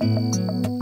Música